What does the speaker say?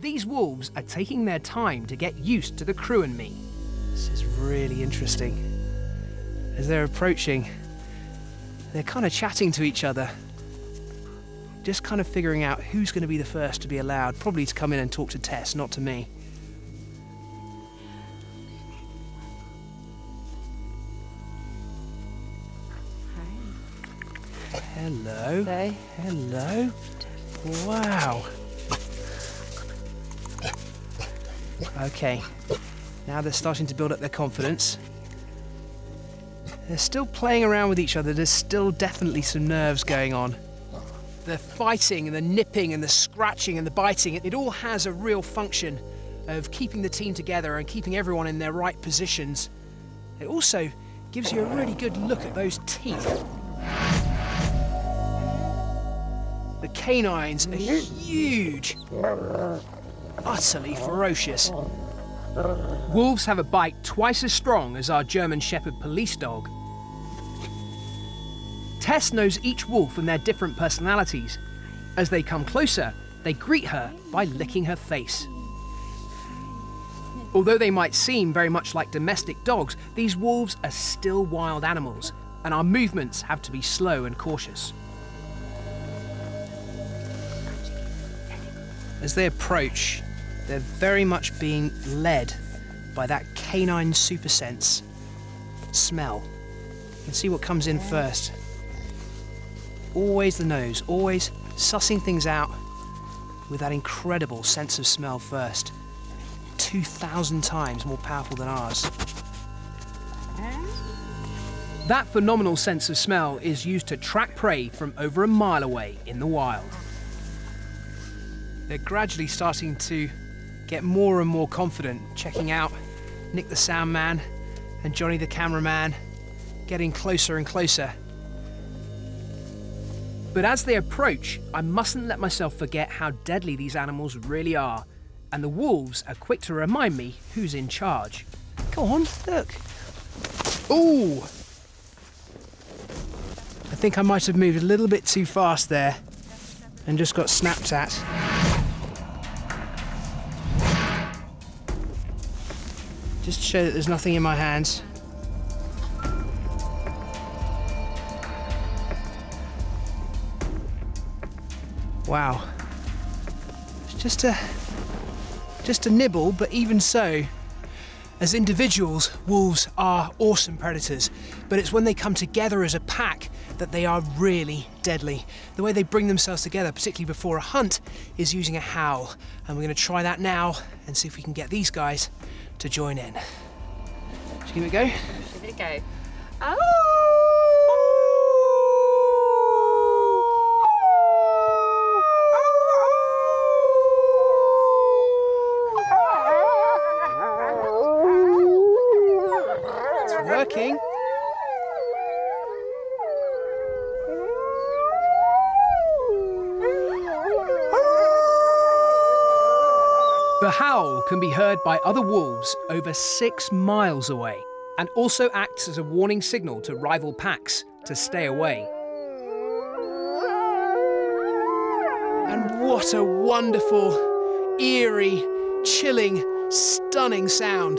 these wolves are taking their time to get used to the crew and me. This is really interesting. As they're approaching, they're kind of chatting to each other, just kind of figuring out who's going to be the first to be allowed, probably to come in and talk to Tess, not to me. Hello. Hello. Hello. Wow. Okay. Now they're starting to build up their confidence. They're still playing around with each other. There's still definitely some nerves going on. The fighting and the nipping and the scratching and the biting, it, all has a real function of keeping the team together and keeping everyone in their right positions. It also gives you a really good look at those teeth. The canines are huge, utterly ferocious. Wolves have a bite twice as strong as our German Shepherd police dog. Tess knows each wolf and their different personalities. As they come closer, they greet her by licking her face. Although they might seem very much like domestic dogs, these wolves are still wild animals, and our movements have to be slow and cautious. As they approach, they're very much being led by that canine super sense smell. You can see what comes in first. Always the nose, always sussing things out with that incredible sense of smell first. 2,000 times more powerful than ours. That phenomenal sense of smell is used to track prey from over a mile away in the wild. They're gradually starting to get more and more confident, checking out Nick the sound man and Johnny the cameraman, getting closer and closer. But as they approach, I mustn't let myself forget how deadly these animals really are, and the wolves are quick to remind me who's in charge. Go on, look. Ooh! I think I might have moved a little bit too fast there and just got snapped at. Just to show that there's nothing in my hands. Wow. It's just a just a nibble, but even so, as individuals, wolves are awesome predators, but it's when they come together as a pack that they are really deadly. The way they bring themselves together, particularly before a hunt, is using a howl. And we're going to try that now and see if we can get these guys to join in. Should we give it a go? Give it a go. Oh! It's working. The howl can be heard by other wolves over six miles away and also acts as a warning signal to rival packs to stay away. And what a wonderful, eerie, chilling, stunning sound.